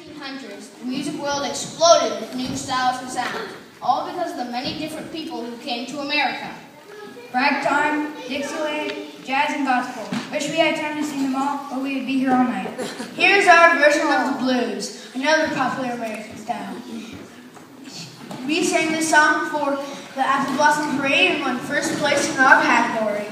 1900s, the music world exploded with new styles and sounds, all because of the many different people who came to America. Ragtime, Dixieland, jazz, and gospel. Wish we had time to sing them all, but we would be here all night. Here's our version of the blues, another popular American style. We sang this song for the Apple Blossom Parade and won first place in our category.